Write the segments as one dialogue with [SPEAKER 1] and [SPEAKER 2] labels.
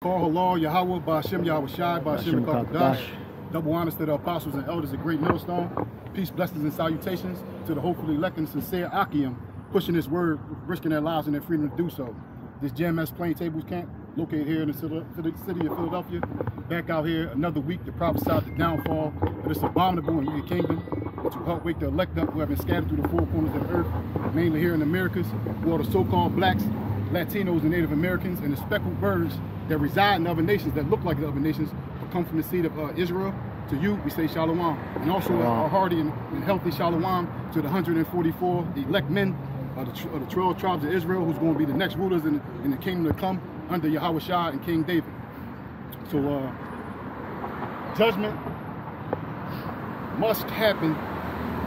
[SPEAKER 1] Call halal Yahweh by Hashem Yahweh Shai by Hashem Double honors to the apostles and elders of Great Millstone. Peace, blessings, and salutations to the hopefully elect and sincere Akim, pushing this word, risking their lives and their freedom to do so. This GMS Plain Tables Camp, located here in the city of Philadelphia. Back out here another week to prophesy the downfall of this abominable and wicked kingdom, to help wake the elect up who have been scattered through the four corners of the earth, mainly here in the Americas, who are the so-called blacks, Latinos, and Native Americans, and the speckled birds that reside in other nations that look like the other nations but come from the seed of uh, Israel. To you, we say shalom. And also wow. a hearty and, and, healthy shalom to the 144 elect men of the, of the 12 tribes of Israel who's going to be the next rulers in, in the kingdom to come under Yahweh Shah and King David. So uh, judgment must happen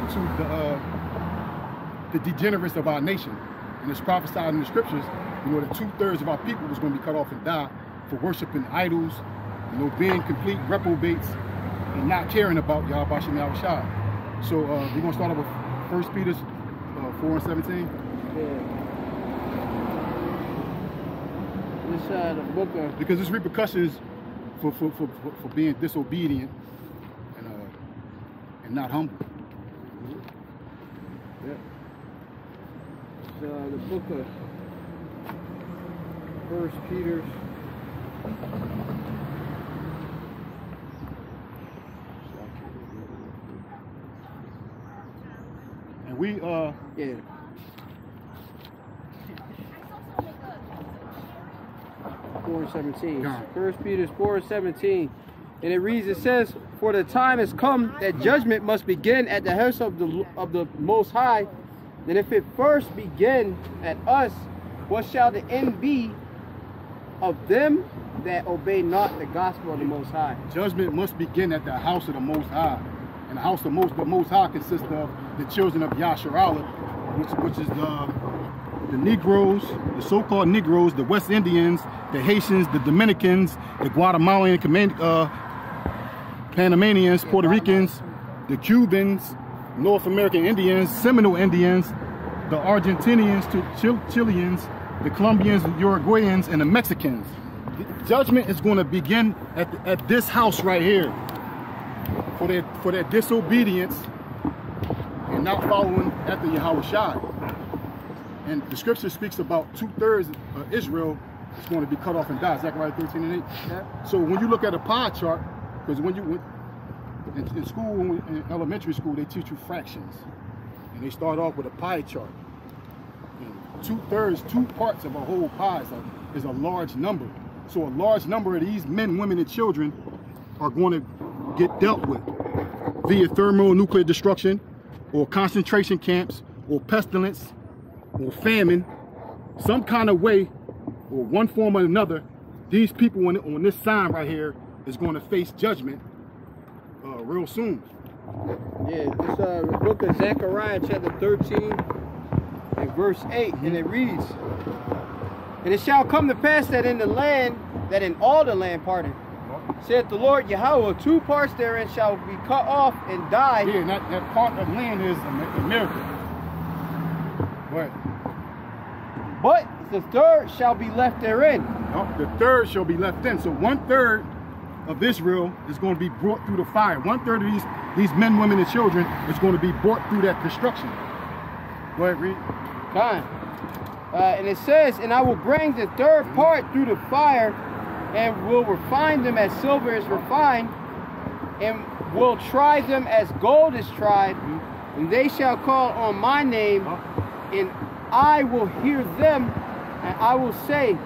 [SPEAKER 1] to the, uh, the degenerates of our nation. And it's prophesied in the scriptures, you know, that two-thirds of our people was going to be cut off and die for worshiping idols, you know, being complete reprobates and not caring about Yahweh Shem Shah. So uh, we're going to start off with 1 Peter uh, 4 and 17. Yeah.
[SPEAKER 2] This uh, the book of...
[SPEAKER 1] Because there's repercussions for, for, for, for, being disobedient and, uh, and not humble.
[SPEAKER 2] Yeah. It's uh, the book of First Peter's
[SPEAKER 1] and we uh
[SPEAKER 2] yeah. Four seventeen. First Peter four seventeen. And it reads, it says, For the time has come that judgment must begin at the house of the of the most high. Then if it first begin at us, what shall the end be of them that obey not the gospel of the Most High.
[SPEAKER 1] Judgment must begin at the house of the Most High. And the house of most, the Most High consists of the children of Yasharallah, which, which is the, the Negroes, the so-called Negroes, the West Indians, the Haitians, the Dominicans, the Guatemalan, uh, Panamanians, Puerto Ricans, the Cubans, North American Indians, Seminole Indians, the Argentinians, Chileans, the Colombians, the Uruguayans, and the Mexicans. Judgment is going to begin at, the, at this house right here for their, for their disobedience and not following after Yahweh Shai. And the scripture speaks about two-thirds of Israel is going to be cut off and die. Zechariah 13 and 8. Yeah. So when you look at a pie chart, because when you when, in, in, school, in elementary school, they teach you fractions. And they start off with a pie chart two-thirds, two parts of a whole pie is a, is a large number. So a large number of these men, women, and children are going to get dealt with via thermonuclear destruction or concentration camps or pestilence or famine, some kind of way or one form or another, these people on, on this sign right here is going to face judgment uh, real soon.
[SPEAKER 2] Yeah, this uh, book of Zechariah chapter 13 in verse 8, and it reads, And it shall come to pass that in the land, that in all the land, pardon, said the Lord Yahweh, two parts therein shall be cut off and die.
[SPEAKER 1] Yeah, and that, that part of land is America. What?
[SPEAKER 2] But the third shall be left therein.
[SPEAKER 1] No, the third shall be left in. So one third of Israel is going to be brought through the fire. One third of these, these men, women, and children is going to be brought through that destruction. Go ahead, read.
[SPEAKER 2] Fine. Uh, and it says, And I will bring the third part through the fire, and will refine them as silver is refined, and will try them as gold is tried, and they shall call on my name, and I will hear them, and I will say,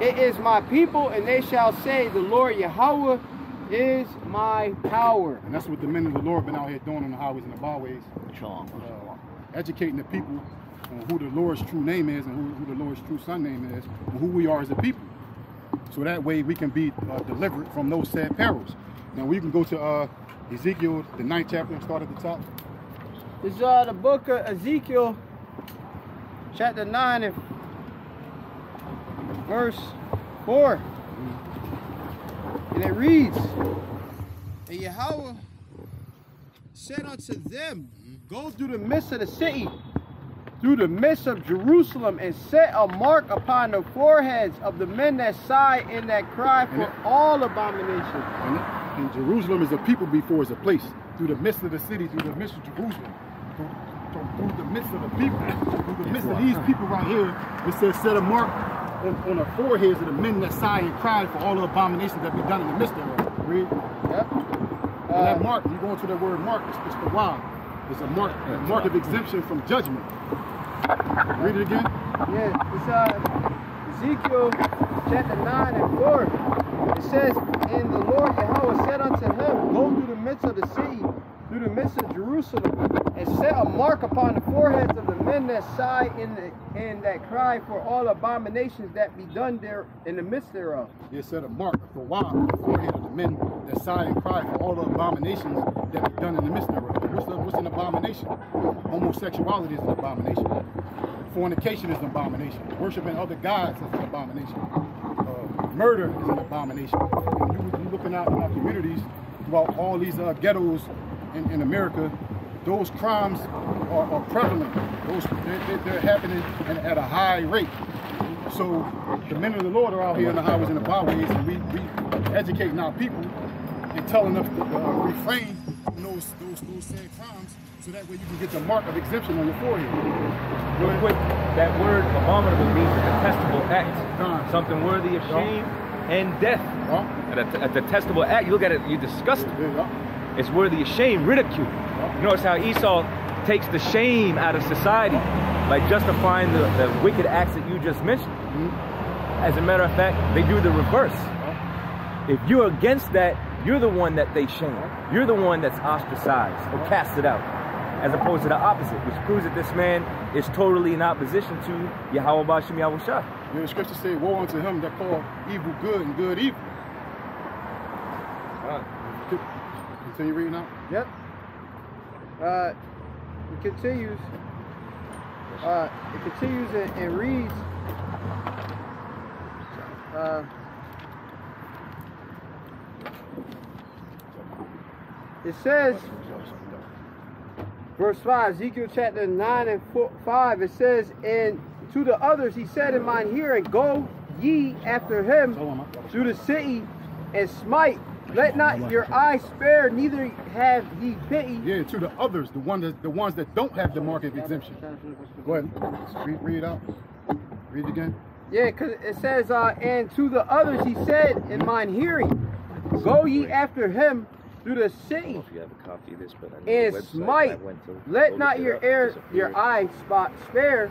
[SPEAKER 2] It is my people, and they shall say, The Lord Yahweh is my power.
[SPEAKER 1] And that's what the men of the Lord been out here doing on the highways and the byways. Uh, educating the people on who the Lord's true name is and who, who the Lord's true son name is and who we are as a people. So that way we can be uh, delivered from those sad perils. Now we can go to uh, Ezekiel, the ninth chapter, and start at the top.
[SPEAKER 2] This is uh, the book of Ezekiel, chapter 9, and verse 4. And it reads, And Yahweh said unto them, Go through the midst of the city, through the midst of Jerusalem and set a mark upon the foreheads of the men that sigh and that cry for
[SPEAKER 1] And-
[SPEAKER 2] all abominations.
[SPEAKER 1] And, and Jerusalem is a people before it's a place. Through the midst of the city, through the midst of Jerusalem, through, through, through the midst of the people, through the midst of these people right here, it says set a mark on, on the foreheads of the men that sigh and cry for all the abominations that be done in the midst thereof. Read.
[SPEAKER 2] Yep.
[SPEAKER 1] And
[SPEAKER 2] Uh,
[SPEAKER 1] that mark, you go into the word mark, it's, it's the wow. It's a mark, a mark of exemption from judgment. Read it again.
[SPEAKER 2] Yeah, it's uh, Ezekiel chapter 9 and 4. It says, And the Lord Yahweh said unto him, Go through the midst of the city, through the midst of Jerusalem, and set a mark upon the foreheads of the men that sigh in the, and that cry for all abominations that be done there in the midst thereof.
[SPEAKER 1] It said a mark for why on the forehead of the men that sigh and cry for all the abominations that be done in the midst thereof. What's, an abomination? Homosexuality is an abomination. Fornication is an abomination. Worshiping other gods is an abomination. Uh, murder is an abomination. And you, you looking out in our communities throughout all these uh, ghettos in, in America, those crimes are, are prevalent. Those they're, they're- happening at, a high rate. So the men of the Lord are out here in the highways and the byways, and we, we educating our people and telling them to uh, refrain those, those, those said crimes so that way you can get the mark of exemption on your forehead.
[SPEAKER 3] Real quick, that word abominable means a detestable act.
[SPEAKER 1] Huh.
[SPEAKER 3] Something worthy of shame and death.
[SPEAKER 1] Huh?
[SPEAKER 3] A, a detestable act, you look at it, you're disgusted.
[SPEAKER 1] Yeah, yeah.
[SPEAKER 3] It's worthy of shame, ridicule. You notice how Esau takes the shame out of society by justifying the, the wicked acts that you just mentioned. Mm-hmm. As a matter of fact, they do the reverse. If you're against that, you're the one that they shame. You're the one that's ostracized or casted out, as opposed to the opposite, which proves that this man is totally in opposition to Yahweh Bashim Yahweh Shah.
[SPEAKER 1] Yeah, the scripture say, woe unto him that call evil good and good evil. Continue reading out.
[SPEAKER 2] Yep. Uh, it continues. Uh, it continues and, and reads. Uh, it says, verse 5, Ezekiel chapter 9 and 4, 5, it says, And to the others he said in mine hearing, Go ye after him
[SPEAKER 1] Hold on, man.
[SPEAKER 2] through the city and smite. Let not your eye spare, neither have ye pity.
[SPEAKER 1] Yeah, to the others, the one that, the ones that don't have the mark of exemption. Go ahead. Read, read it out. Read it again.
[SPEAKER 2] Yeah, because it says, uh, and to the others he said in mine hearing, Go ye after him through the city
[SPEAKER 3] If you have a copy of this, but I know
[SPEAKER 2] and
[SPEAKER 3] the website
[SPEAKER 2] smite.
[SPEAKER 3] I went to
[SPEAKER 2] Let not your
[SPEAKER 3] up,
[SPEAKER 2] ear,
[SPEAKER 3] disappeared.
[SPEAKER 2] your eye spot spare,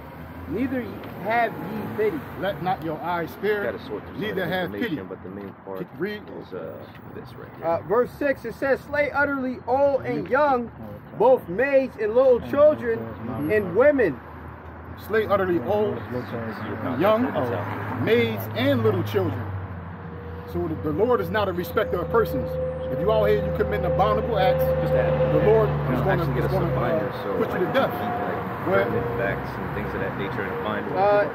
[SPEAKER 2] neither have ye pity.
[SPEAKER 1] Let not your eyes spare,
[SPEAKER 3] Got to sort through some
[SPEAKER 1] neither
[SPEAKER 3] of the
[SPEAKER 1] have pity.
[SPEAKER 3] But the main part
[SPEAKER 1] Read.
[SPEAKER 3] is uh, this right here.
[SPEAKER 2] Uh, verse 6, it says, Slay utterly old and young, both maids and little children and women.
[SPEAKER 1] Slay utterly old, young, maids, and little children. So the, the Lord is not a respecter of persons. If you out here, you commit abominable acts,
[SPEAKER 3] Just add.
[SPEAKER 1] the Lord
[SPEAKER 3] You
[SPEAKER 1] is going to
[SPEAKER 3] get us a
[SPEAKER 1] uh,
[SPEAKER 3] binder so
[SPEAKER 1] put you
[SPEAKER 3] I
[SPEAKER 1] to
[SPEAKER 3] can
[SPEAKER 1] death.
[SPEAKER 3] like,
[SPEAKER 1] Go
[SPEAKER 3] facts and things of that nature and find one.
[SPEAKER 2] Uh,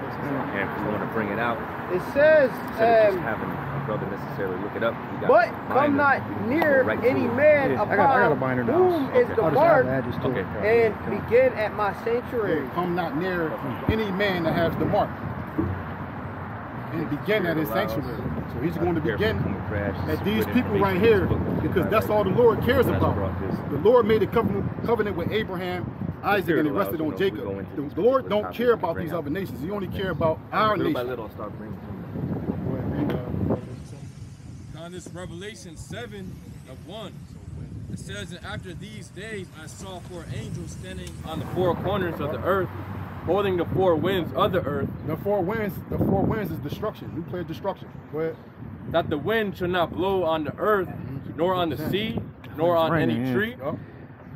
[SPEAKER 3] and if we want to bring it out,
[SPEAKER 2] It says,
[SPEAKER 3] instead of just
[SPEAKER 2] um,
[SPEAKER 3] having a brother necessarily look it up, we got
[SPEAKER 2] But
[SPEAKER 3] a
[SPEAKER 2] come not near
[SPEAKER 3] Right
[SPEAKER 2] any man
[SPEAKER 4] Yeah, I
[SPEAKER 2] upon
[SPEAKER 4] got- I got a binder now.
[SPEAKER 2] whom is the
[SPEAKER 4] I'll just add
[SPEAKER 2] mark,
[SPEAKER 4] the address
[SPEAKER 3] Okay.
[SPEAKER 2] and begin at my sanctuary.
[SPEAKER 1] Yeah, come not near any man that has the mark. And begin at his sanctuary. So he's going to begin at these people right here because that's all the Lord cares about.
[SPEAKER 3] what brought this.
[SPEAKER 1] The Lord made a covenant, covenant with Abraham, Isaac, and he rested on
[SPEAKER 3] know, if we
[SPEAKER 1] Jacob. The, Lord don't care about these other nations. He only care about our nation.
[SPEAKER 3] little, I'll start bringing.
[SPEAKER 5] On this Revelation 7 of 1, it says, And after these days I saw four angels standing on the four corners of the earth, holding the four winds of the earth,
[SPEAKER 1] The four winds, the four winds is destruction. Nuclear destruction. Go ahead.
[SPEAKER 5] that the wind should not blow on the earth, nor on the sea, nor on any tree.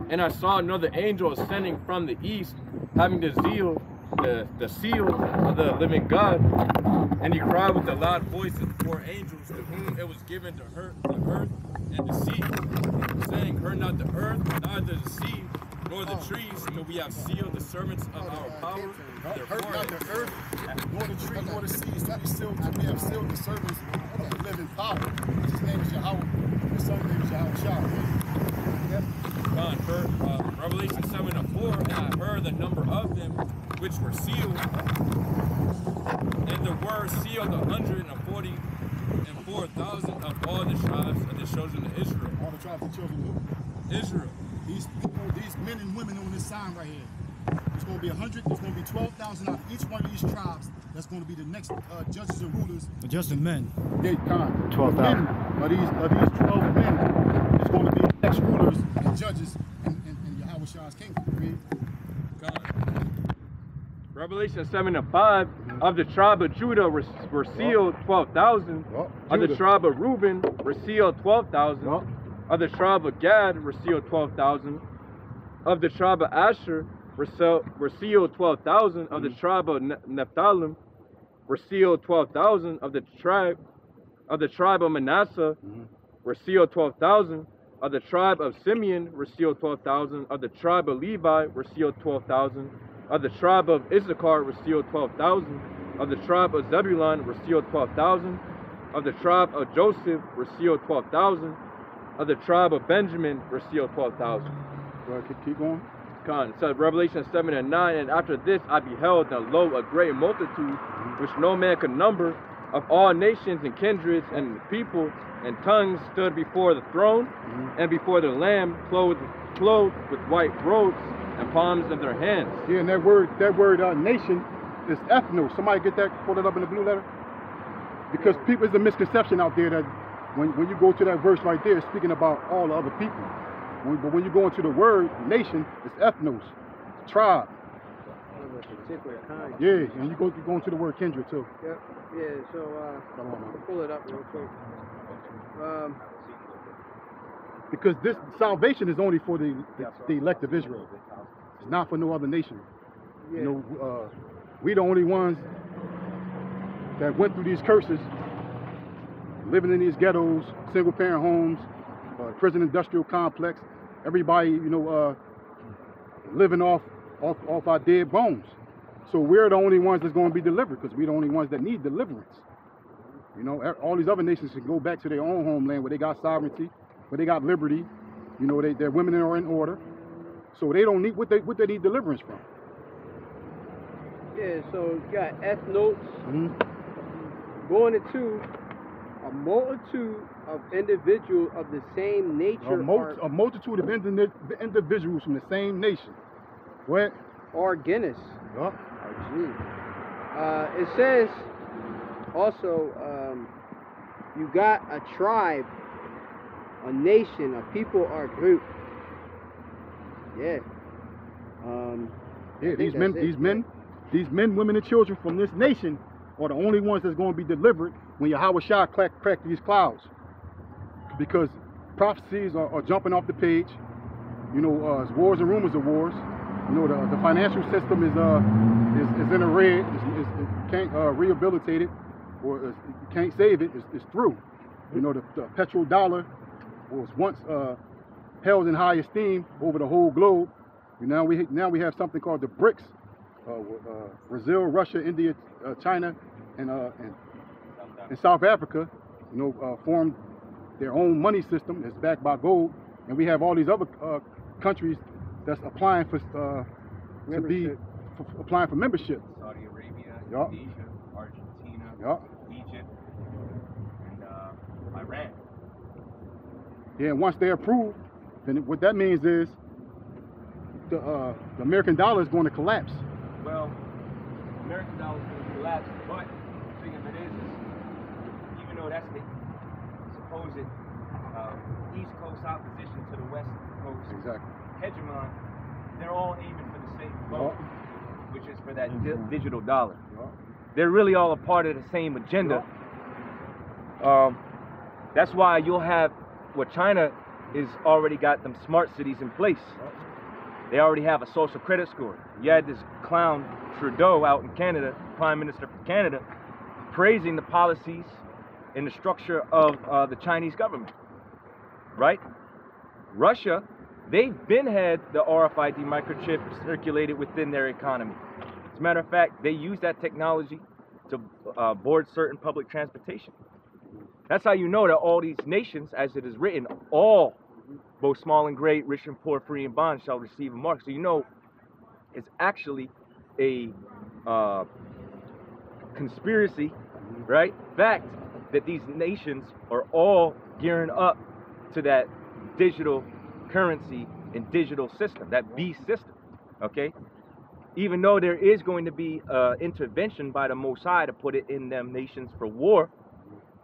[SPEAKER 5] And I saw another angel ascending from the east, having the zeal, the, the seal of the living God. And he cried with a loud voice to the four angels, to whom it was given to hurt the earth and the sea, saying, Hurt not the earth, neither the sea, nor the trees, till we have sealed the servants of our power.
[SPEAKER 1] Yup.
[SPEAKER 5] their
[SPEAKER 1] Hurt not the earth, nor the tree, nor the seas. To be sealed, to we have sealed the servants of the living power. His name is Yahweh. Son's name is Yahweh Shah. Yep.
[SPEAKER 5] John, ver- uh, Revelation 7 and 4, and I heard the number of them which were sealed, and the word sealed 140 and 4,000 of all the tribes of the children of Israel.
[SPEAKER 1] All the tribes of children who?
[SPEAKER 5] Israel.
[SPEAKER 1] These people, these men and women on this sign right here. There's going to be a hundred. There's going to be twelve thousand out of each one of these tribes. That's going to be the next uh, judges and rulers.
[SPEAKER 4] Just the men.
[SPEAKER 1] They kind.
[SPEAKER 4] 12,000.
[SPEAKER 1] Of these, of these twelve men, is going to be the next rulers and judges in, in, in Yahweh Shah's kingdom. Read.
[SPEAKER 5] God. Revelation 7 and 5 of the tribe of Judah were, were sealed 12,000.
[SPEAKER 1] Yup,
[SPEAKER 5] Of the tribe of Reuben were sealed 12,000.
[SPEAKER 1] Yup.
[SPEAKER 5] Of the tribe of Gad were sealed 12,000. Of the tribe of Asher were, sealed 12,000. Of the mm-hmm. tribe of were sealed 12,000. Of the tribe of the tribe of Manasseh mm-hmm. were sealed 12,000. Of the tribe of Simeon were sealed 12,000. Of the tribe of Levi were sealed 12,000. Of the tribe of Issachar were sealed 12,000. Of the tribe of Zebulun were sealed 12,000. Of the tribe of Joseph were sealed 12,000. Of the tribe of Benjamin were sealed 12,000.
[SPEAKER 1] Go ahead, keep, keep going.
[SPEAKER 5] Con. So Revelation 7 and 9, and after this I beheld, and lo, a great multitude, which no man could number, of all nations and kindreds and people and tongues stood before the throne and before the Lamb, clothed, clothed with white robes and palms of their hands.
[SPEAKER 1] Yeah, and that word, that word uh, nation is ethno. Somebody get that quoted up in the blue letter? Because people, there's a misconception out there that when, when you go to that verse right there, it's speaking about all the other people. When, but when you go into the word nation, it's ethnos, tribe.
[SPEAKER 2] Of a particular kind.
[SPEAKER 1] Yeah, and you go, you go into the word kindred too.
[SPEAKER 2] Yep. Yeah. So uh,
[SPEAKER 1] on.
[SPEAKER 2] I'll pull it up real quick. Um,
[SPEAKER 1] Because this salvation is only for the, the, the elect of Israel. It's not for no other nation.
[SPEAKER 2] yeah.
[SPEAKER 1] You know, uh, we the only ones that went through these curses, living in these ghettos, single parent homes, uh, prison industrial complex. Everybody, you know, uh, living off, off off our dead bones. So we're the only ones that's going to be delivered because we're the only ones that need deliverance. You know, all these other nations can go back to their own homeland where they got sovereignty, where they got liberty. You know, they, their women are in order, so they don't need what they what they need deliverance from.
[SPEAKER 2] yeah. So you got F notes
[SPEAKER 1] Mhm.
[SPEAKER 2] going into a multitude of individuals of the same nature
[SPEAKER 1] a, mul-
[SPEAKER 2] are,
[SPEAKER 1] a multitude of indi- individuals from the same nation. What?
[SPEAKER 2] are Guinness.
[SPEAKER 1] Yup.
[SPEAKER 2] Oh. Uh, it says also um, you got a tribe, a nation, a people, or a group. Yeah. Um,
[SPEAKER 1] Yeah, these men,
[SPEAKER 2] it,
[SPEAKER 1] these men, these men, women, and children from this nation are the only ones that's going to be delivered when Yahweh Shah crack, crack these clouds. Because prophecies are, are jumping off the page. You know, uh, it's wars and rumors of wars. You know, the, the financial system is uh is, is in a red. It's, it's, it can't uh, rehabilitate it, or you can't save it. It's, it's through. You know, the, the petrodollar was once uh, held in high esteem over the whole globe. You now we now we have something called the BRICS: uh, uh, Brazil, Russia, India, uh, China, and, uh, and and South Africa. You know, uh, formed their own money system that's backed by gold, and we have all these other uh, countries that's applying for uh, to be
[SPEAKER 2] Membership.
[SPEAKER 1] for, for applying for membership.
[SPEAKER 3] Saudi Arabia,
[SPEAKER 1] Yup.
[SPEAKER 3] Indonesia, Argentina,
[SPEAKER 1] Yup.
[SPEAKER 3] Egypt, and uh, Iran.
[SPEAKER 1] Yeah, and once they're approved, then what that means is the uh, the American dollar is going to collapse.
[SPEAKER 3] Well, American dollar is going to collapse, but the thing of it is, though that's the supposed uh, East Coast opposition to the West Coast
[SPEAKER 1] Exactly.
[SPEAKER 3] hegemon, they're all aiming for the same goal, which is for that di- digital dollar. They're really all a part of the same agenda. Um, that's why you'll have what China is already got them smart cities in place. They already have a social credit score. You had this clown Trudeau out in Canada, Prime Minister for Canada, praising the policies and the structure of uh, the Chinese government. Right? Russia, they've been had the RFID microchip circulated within their economy. As a matter of fact, they use that technology to uh, board certain public transportation. That's how you know that all these nations, as it is written, all, both small and great, rich and poor, free and bond, shall receive a mark. So you know it's actually a uh, conspiracy, right? Fact that these nations are all gearing up to that digital currency and digital system, that B system. Okay? Even though there is going to be uh, intervention by the Most High to put it in them nations for war,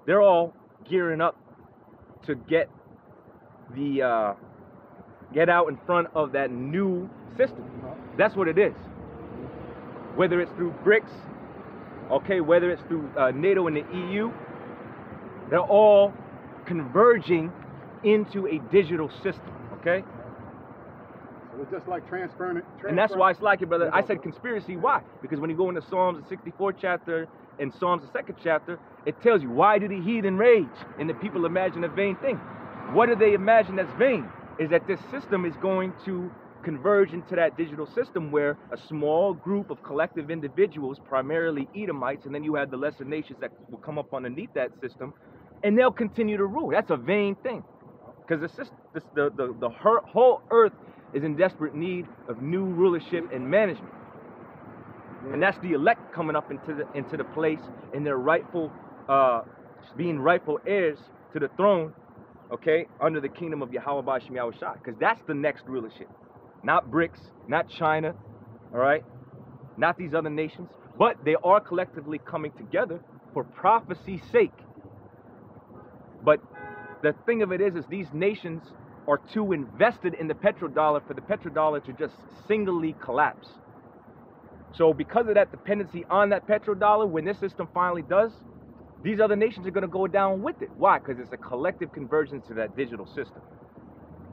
[SPEAKER 3] they're all gearing up to get the uh, get out in front of that new system. That's what it is. Whether it's through BRICS, okay, whether it's through uh, NATO and the EU, they're all converging into a digital system, okay?
[SPEAKER 1] So it's just like transferring it.
[SPEAKER 3] And that's why it's like it, brother. I said conspiracy. Why? Because when you go into Psalms the 64th chapter and Psalms the second chapter, it tells you why do the heathen rage and the people imagine a vain thing. What do they imagine that's vain? Is that this system is going to converge into that digital system where a small group of collective individuals, primarily Edomites, and then you have the lesser nations that will come up underneath that system, and they'll continue to rule. That's a vain thing. Because the, system, the, the, the, whole earth is in desperate need of new rulership and management. And that's the elect coming up into the into the place in their rightful uh being rightful heirs to the throne, okay, under the kingdom of Yahweh Bashim Yahushua. Because that's the next rulership. Not BRICS, not China, all right, not these other nations, but they are collectively coming together for prophecy's sake. But the thing of it is, is these nations are too invested in the petrodollar for the petrodollar to just singly collapse. So because of that dependency on that petrodollar, when this system finally does, these other nations are going to go down with it. Why? Because it's a collective convergence to that digital system.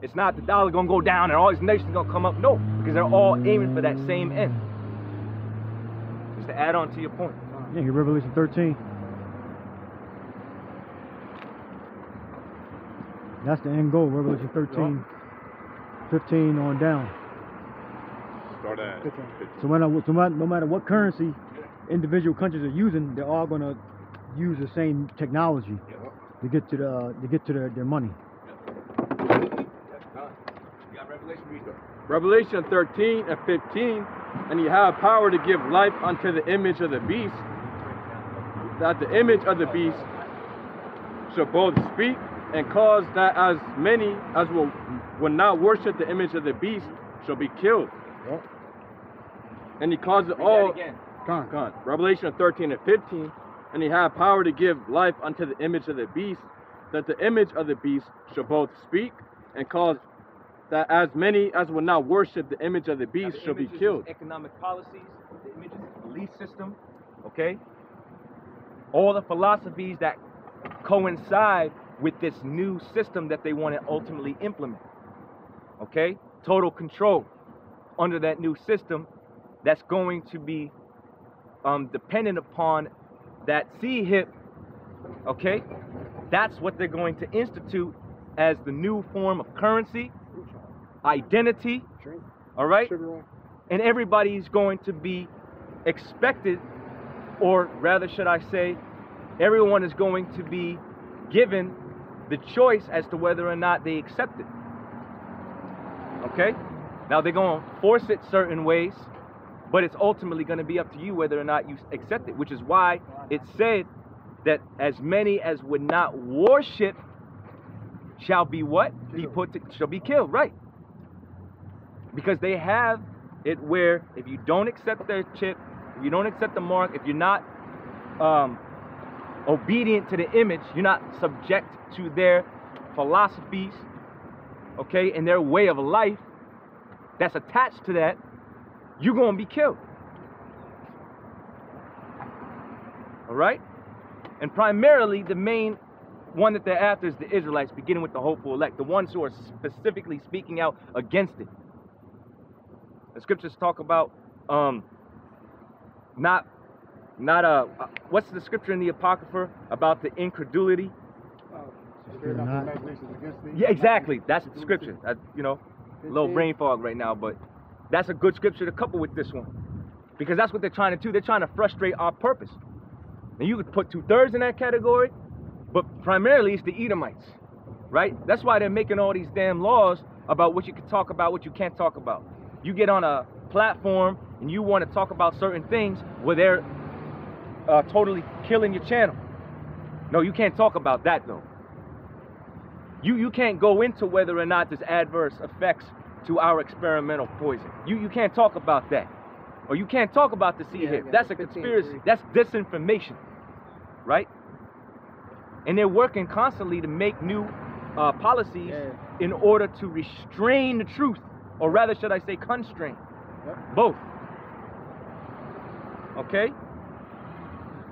[SPEAKER 3] It's not the dollar going to go down and all these nations going to come up. No, because they're all aiming for that same end. Just to add on to your point.
[SPEAKER 4] Yeah, here, Revelation 13. That's the end goal, Revelation 13, 15 on down.
[SPEAKER 5] Start at
[SPEAKER 1] Fifteen.
[SPEAKER 5] 15.
[SPEAKER 4] So no matter, so no matter- no matter what currency individual countries are using, they're all gonna use the same technology to get to the to get to their, their money.
[SPEAKER 5] Revelation 13 and 15, and you have power to give life unto the image of the beast, that the image of the beast shall both speak and cause that as many as will, will not worship the image of the beast shall be killed.
[SPEAKER 1] Yep.
[SPEAKER 5] And he causes
[SPEAKER 3] Read that
[SPEAKER 5] all.
[SPEAKER 3] again.
[SPEAKER 1] Con.
[SPEAKER 5] Con. Revelation 13 and 15, and he had power to give life unto the image of the beast, that the image of the beast shall both speak and cause that as many as will not worship the image of the beast
[SPEAKER 3] the
[SPEAKER 5] shall be killed.
[SPEAKER 3] Economic policies, the images the belief system, okay? All the philosophies that coincide with this new system that they want to ultimately implement. Okay? Total control under that new system that's going to be um, dependent upon that C hip. Okay? That's what they're going to institute as the new form of currency, identity, all right? And everybody's going to be expected, or rather, should I say, everyone is going to be given the choice as to whether or not they accept it. Okay? Now, they're going to force it certain ways, but it's ultimately going to be up to you whether or not you accept it, which is why it said that as many as would not worship shall be what? Be put to, shall be killed, right? Because they have it where if you don't accept their chip, if you don't accept the mark, if you're not um, obedient to the image, you're not subject to their philosophies, okay, and their way of life that's attached to that, you're going to be killed. All right? And primarily, the main one that they're after is the Israelites, beginning with the hopeful elect, the ones who are specifically speaking out against it. The scriptures talk about um, not, not a, uh, what's the scripture in the Apocrypha about the incredulity?
[SPEAKER 1] Spirit not
[SPEAKER 4] not-
[SPEAKER 1] the imaginations against thee.
[SPEAKER 3] Yeah, exactly. That's the scripture. I, you know, a little brain fog right now, but that's a good scripture to couple with this one. Because that's what they're trying to do. They're trying to frustrate our purpose. And you could put two thirds in that category, but primarily it's the Edomites, right? That's why they're making all these damn laws about what you can talk about, what you can't talk about. You get on a platform, and you want to talk about certain things where they're uh, totally killing your channel. No, you can't talk about that though. You you can't go into whether or not there's adverse effects to our experimental poison. You you can't talk about that. Or you can't talk about the C
[SPEAKER 2] Yeah,
[SPEAKER 3] hip.
[SPEAKER 2] yeah,
[SPEAKER 3] That's a
[SPEAKER 2] 15
[SPEAKER 3] conspiracy. That's disinformation. Right? And they're working constantly to make new uh, policies
[SPEAKER 2] Yeah.
[SPEAKER 3] in order to restrain the truth, or rather, should I say, constrain.
[SPEAKER 2] Yep.
[SPEAKER 3] Both. Okay?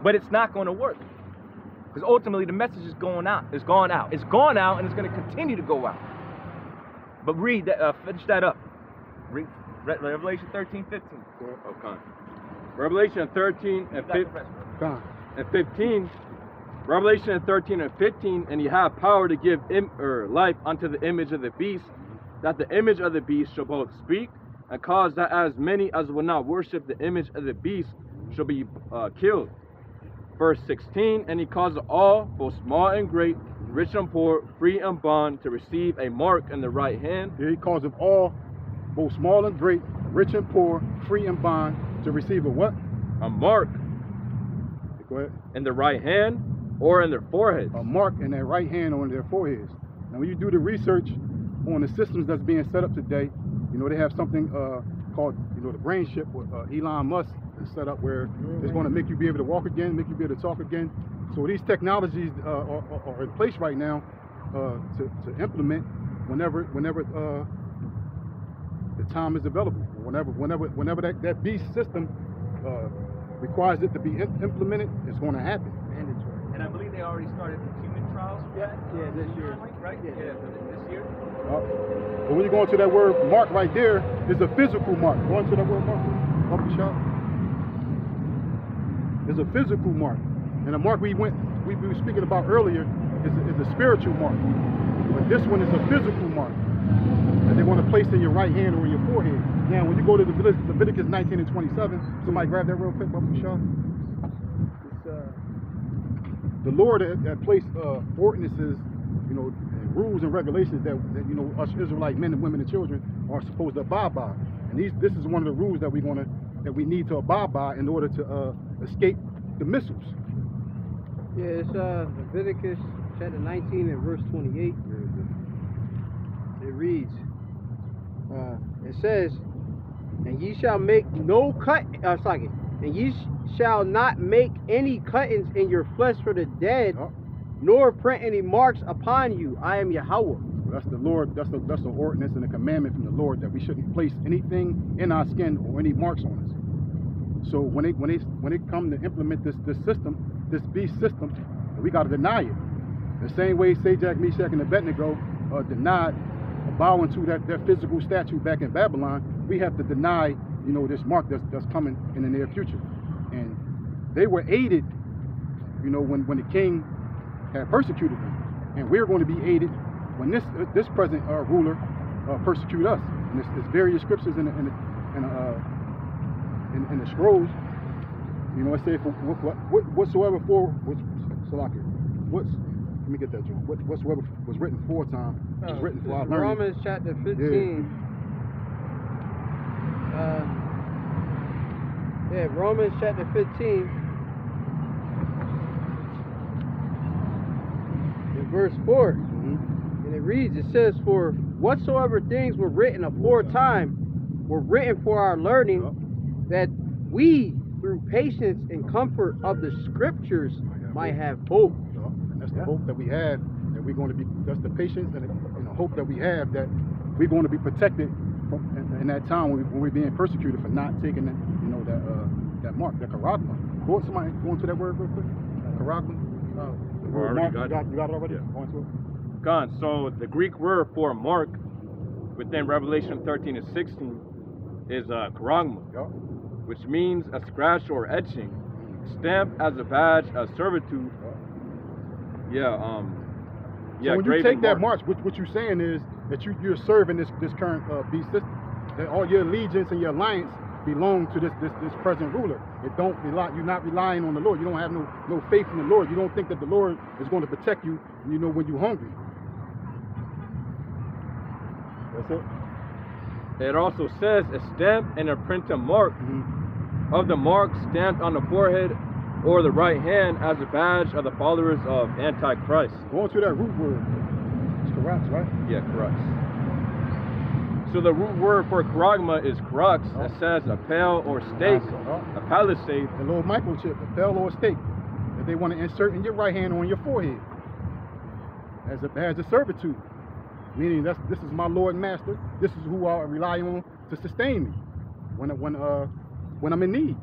[SPEAKER 3] But it's not going to work. Because ultimately, the message is going out. It's gone out. It's gone out, and it's going to continue to go out. But read that. Uh, finish that up. Read Re- Revelation 13, 15.
[SPEAKER 5] Okay. Revelation 13 and,
[SPEAKER 3] You
[SPEAKER 5] 15,
[SPEAKER 3] rest,
[SPEAKER 5] and 15. Revelation 13 and 15, and you have power to give Im- or life unto the image of the beast, that the image of the beast shall both speak and cause that as many as will not worship the image of the beast shall be uh, killed. Verse 16, and he caused all, both small and great, rich and poor, free and bond, to receive a mark in the right hand
[SPEAKER 1] he them all, both small and great, rich and poor, free and bond, to receive a what?
[SPEAKER 5] a mark
[SPEAKER 1] Go ahead.
[SPEAKER 5] in the right hand or in their foreheads.
[SPEAKER 1] A mark in their right hand or in their foreheads. Now, when you do the research on the systems that's being set up today, you know they have something uh, called, you know, the brain chip. With, uh, Elon Musk is set up where it's going to make you be able to walk again, make you be able to talk again. So these technologies uh, are, are- are in place right now uh, to, to implement whenever, whenever uh, the time is available. Whenever, whenever, whenever that, that beast system uh, requires it to be im- implemented, it's going to happen.
[SPEAKER 2] Mandatory.
[SPEAKER 3] And I believe they already started the human trials. for
[SPEAKER 2] Yeah,
[SPEAKER 3] that,
[SPEAKER 2] yeah, this year.
[SPEAKER 3] Right?
[SPEAKER 2] Yeah.
[SPEAKER 3] Yeah, this year.
[SPEAKER 1] Uh, but when you go into that word mark right there, it's a physical mark. Go into that word mark, up the shop. It's a physical mark. And the mark we went we, we were speaking about earlier is a, is a spiritual mark. But this one is a physical mark that they want to place in your right hand or in your forehead. Now, when you go to Leviticus, Leviticus 19 and 27, somebody grab that real quick, Bubba Shaw.
[SPEAKER 2] Uh,
[SPEAKER 1] the Lord that placed uh, ordinances, you know, rules and regulations that, that you know us Israelite men and women and children are supposed to abide by. And these, this is one of the rules that we're gonna that we need to abide by in order to uh, escape the missiles.
[SPEAKER 2] yeah, it's uh, Leviticus chapter 19 and verse 28. It reads, uh, it says, and ye shall make no cut, uh, sorry, and ye sh- shall not make any cuttings in your flesh for the dead,
[SPEAKER 1] Yup.
[SPEAKER 2] nor print any marks upon you. I am Yahweh.
[SPEAKER 1] That's the Lord. That's the that's the ordinance and the commandment from the Lord that we shouldn't place anything in our skin or any marks on us. So when they when they when they come to implement this this system, this beast system, we got to deny it. The same way Shadrach, Meshach, and Abednego uh, denied bowing to that, that physical statue back in Babylon, we have to deny, you know, this mark that's, that's coming in the near future. And they were aided, you know, when, when the king had persecuted them. And we're going to be aided when this this present uh, ruler uh, persecute us. And there's, there's various scriptures in the, in the, in, the, uh, in, in the scrolls. You know, it says, for, what, what, whatsoever for, which, Salaki, what's, let me get that, John. What, whatsoever was written for time was written for our learning.
[SPEAKER 2] Romans chapter 15. Uh, yeah, Romans chapter 15. In verse 4.
[SPEAKER 1] Mhm.
[SPEAKER 2] And it reads, it says, For whatsoever things were written aforetime were written for our learning,
[SPEAKER 1] Yup.
[SPEAKER 2] That we, through patience and comfort of the scriptures, might have hope.
[SPEAKER 1] So, and that's the hope that we have that we're going to be. That's the patience and the, and the hope that we have that we're going to be protected from, in, in that time when, we, when we're being persecuted for not taking that, you know, that uh, that mark, that charagma. Go somebody go into that word real quick. charagma. The
[SPEAKER 5] We
[SPEAKER 1] word mark,
[SPEAKER 5] got
[SPEAKER 1] you
[SPEAKER 5] it.
[SPEAKER 1] got, you got it already.
[SPEAKER 5] Yeah.
[SPEAKER 1] Go into it.
[SPEAKER 5] Gone. So the Greek word for mark within Revelation 13 and 16 is uh, charagma,
[SPEAKER 1] Yup.
[SPEAKER 5] Which means a scratch or etching, stamped as a badge of servitude. Yeah, um,
[SPEAKER 1] So
[SPEAKER 5] yeah.
[SPEAKER 1] when you take that march, what, what you're saying is that you, you're serving this, this current uh, beast system. That all your allegiance and your alliance belong to this, this, this present ruler. It don't rely, you're not relying on the Lord. You don't have no, no faith in the Lord. You don't think that the Lord is going to protect you, you know, when you're hungry. That's it.
[SPEAKER 5] It also says a stamp and a printed mark
[SPEAKER 1] Mhm.
[SPEAKER 5] of the mark stamped on the forehead or the right hand as a badge of the followers of Antichrist.
[SPEAKER 1] Going to that root word. It's correct, right?
[SPEAKER 5] Yeah, charax. So the root word for charagma is charax. It says a pale or stake,
[SPEAKER 1] Uh,
[SPEAKER 5] a palisade.
[SPEAKER 1] the little microchip, the bell or stake that they want to insert in your right hand on your forehead as a as a servitude, meaning that's this is my Lord and Master. This is who I rely on to sustain me when when uh when I'm in need.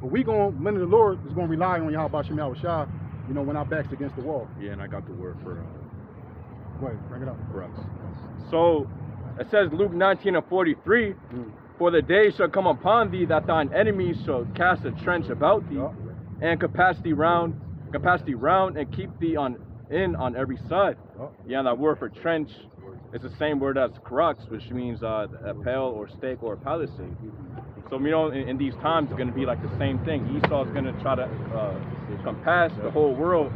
[SPEAKER 1] But we going when the Lord is going to rely on Yahweh Shem Yahweh Shah, you know, when our backs against the wall.
[SPEAKER 5] Yeah, and I got the word for uh,
[SPEAKER 1] Go ahead, bring it up.
[SPEAKER 5] charax. So it says Luke 19 and 43,
[SPEAKER 1] Mm.
[SPEAKER 5] For the day shall come upon thee that thine enemies shall cast a trench about thee,
[SPEAKER 1] Yeah.
[SPEAKER 5] and capacity round, capacity round, and keep thee on in on every side.
[SPEAKER 1] Yeah,
[SPEAKER 5] that word for trench is the same word as charax, which means uh, a pale or stake or a palisade. So you know, in, in these times, it's going to be like the same thing. Esau is going to try to uh, compass the whole world,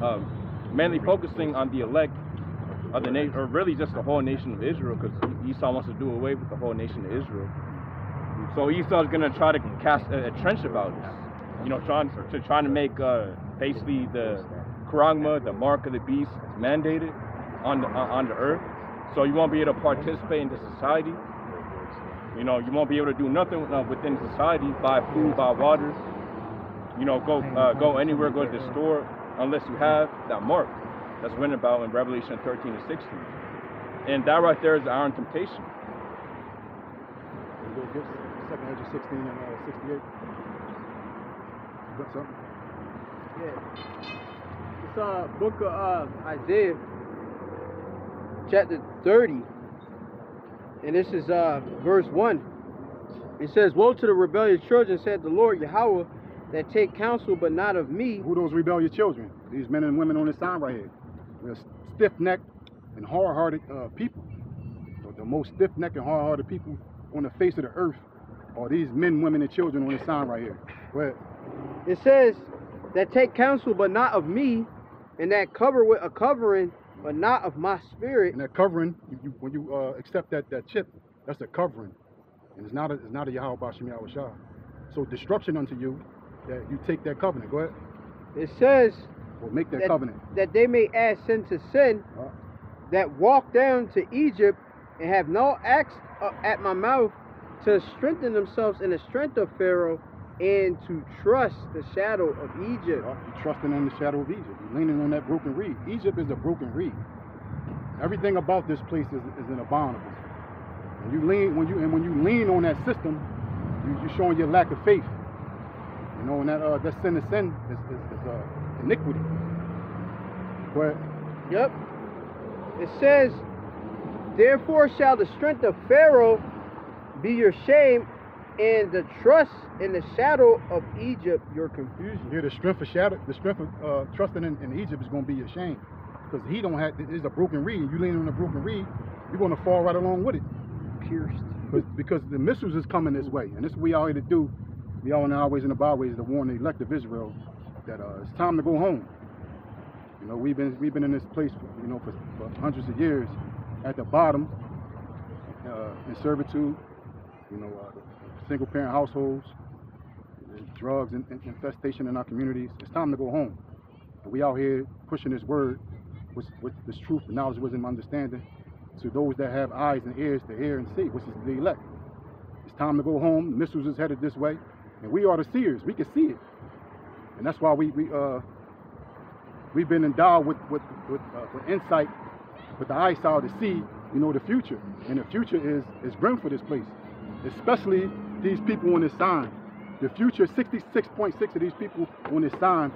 [SPEAKER 5] um, mainly focusing on the elect of the nation, or really just the whole nation of Israel, because Esau wants to do away with the whole nation of Israel. So Esau is going to try to cast a, a trench about us, you know, trying to trying to make uh, basically the charagma, the mark of the beast, mandated on the on the earth. So you won't be able to participate in the society. You know, you won't be able to do nothing uh, within society, buy food, buy water. You know, go uh, go anywhere, go to the store, unless you have that mark that's written about in Revelation 13 and 16. And that right there is the iron temptation.
[SPEAKER 1] You go get Second Ezra 16 and uh, 68. You got something?
[SPEAKER 2] Yeah. It's uh book of uh, Isaiah, chapter 30. And this is uh verse 1. It says, Woe to the rebellious children, said the Lord Yahweh, that take counsel but not of me.
[SPEAKER 1] Who those rebellious children? These men and women on this sign right here. We're stiff-necked and hard-hearted uh, people. The, the most stiff-necked and hard-hearted people on the face of the earth are these men, women, and children on this sign right here. Go ahead.
[SPEAKER 2] It says, That take counsel but not of me, and that cover with a covering but not of my spirit.
[SPEAKER 1] And that covering, you, when you uh, accept that, that chip, that's a covering. And it's not a, it's not a Yahweh Bashem Yahweh Shah. So destruction unto you that you take that covenant. Go ahead.
[SPEAKER 2] It says
[SPEAKER 1] Or make that,
[SPEAKER 2] that,
[SPEAKER 1] covenant.
[SPEAKER 2] that they may add sin to sin,
[SPEAKER 1] Uh,
[SPEAKER 2] that walk down to Egypt and have no axe uh, at my mouth to strengthen themselves in the strength of Pharaoh and to trust the shadow of Egypt.
[SPEAKER 1] uh, you trusting in the shadow of Egypt. You're leaning on that broken reed. Egypt is a broken reed. Everything about this place is, is an abominable. When you lean, when you and when you lean on that system, you, you're showing your lack of faith. You know, and that uh, that sin to sin is, is, is uh, iniquity. But
[SPEAKER 2] Yep. It says, Therefore shall the strength of Pharaoh be your shame, and the trust in the shadow of Egypt your confusion.
[SPEAKER 1] here, the strength of shadow, the strength of uh, trusting in, in Egypt is going to be your shame, because he don't have. It's a broken reed. You leaning on a broken reed, you're going to fall right along with it.
[SPEAKER 2] Pierced.
[SPEAKER 1] Because the missiles is coming this way, and this is what we all here to do. We all in the highways and the byways to warn the elect of Israel that uh, it's time to go home. You know, we've been we've been in this place, for, you know, for, for hundreds of years, at the bottom, uh, in servitude. You know, uh, single parent households, drugs and, infestation in our communities. It's time to go home. We out here pushing this word with, with this truth, knowledge, wisdom, understanding to those that have eyes and ears to hear and see, which is the elect. It's time to go home. The missiles is headed this way, and we are the seers. We can see it, and that's why we we uh we've been endowed with with with, uh, with insight, with the eyesight to see, you know, the future. And the future is is grim for this place, especially these people on this sign. The future, 66.6 of these people on this sign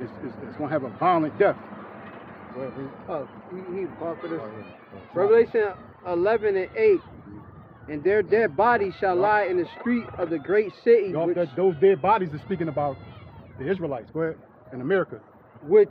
[SPEAKER 1] is, is, is going to have a violent death. Go ahead, read.
[SPEAKER 2] Oh, he, he for this. Oh, Revelation 11 and 8. And their dead bodies shall lie in the street of the great city,
[SPEAKER 1] Y'all,
[SPEAKER 2] which,
[SPEAKER 1] that, those dead bodies are speaking about the Israelites. Go ahead. In America,
[SPEAKER 2] which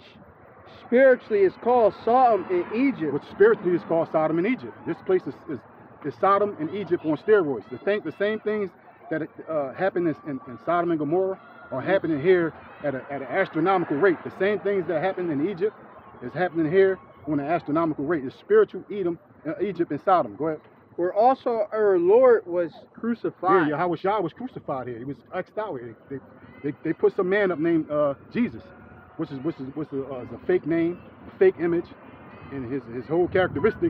[SPEAKER 2] spiritually is called Sodom in Egypt.
[SPEAKER 1] which spiritually is called Sodom and Egypt. This place is, is, is Sodom and Egypt on steroids. The, thing, the same things that uh, happened in, in, in Sodom and Gomorrah are happening here at, a, at an astronomical rate. The same things that happened in Egypt is happening here on an astronomical rate. It's spiritual Edom, uh, Egypt and Sodom. Go ahead.
[SPEAKER 2] where also our Lord was crucified.
[SPEAKER 1] Yeah, Yahweh Shah was crucified here. He was X'd out here. They, they, they put some man up named uh, Jesus, which is which is which is, uh, is a fake name, a fake image, and his his whole characteristic